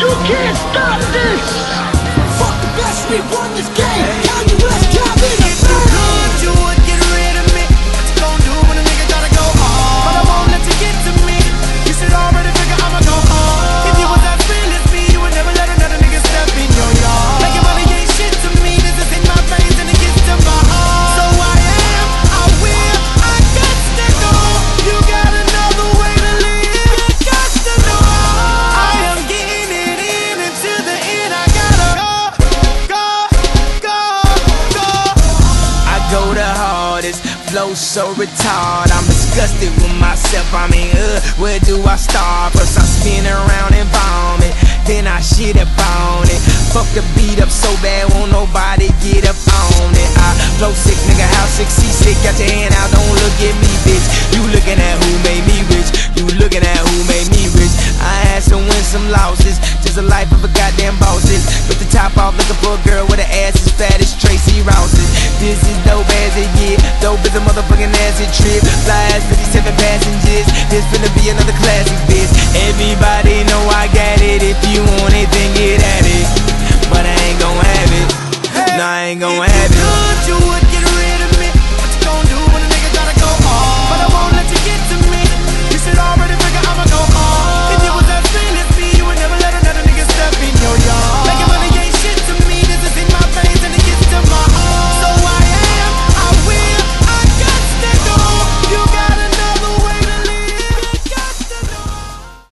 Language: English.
You can't stop this! Go the hardest, flow so retarded. I'm disgusted with myself. I mean, uh, where do I start? First I spin around and vomit, then I shit up on it. Fuck the beat up so bad, won't nobody get up on it. I flow sick, nigga, how sick, see sick. Got your hand out, don't look at me, bitch. You looking at who made me rich? You looking at who made me rich? I had some wins, some losses. Just a life of a goddamn bosses. With the top off, looking for a girl with an ass as fat as Tracee Ross's. This is dope as it get. Dope as a motherfucking acid trip. Fly ass, 57 passengers. This finna be another classic, bitch. Everybody know I got it. If you want it, then get at it. But I ain't gon' have it. No, I ain't gon' have it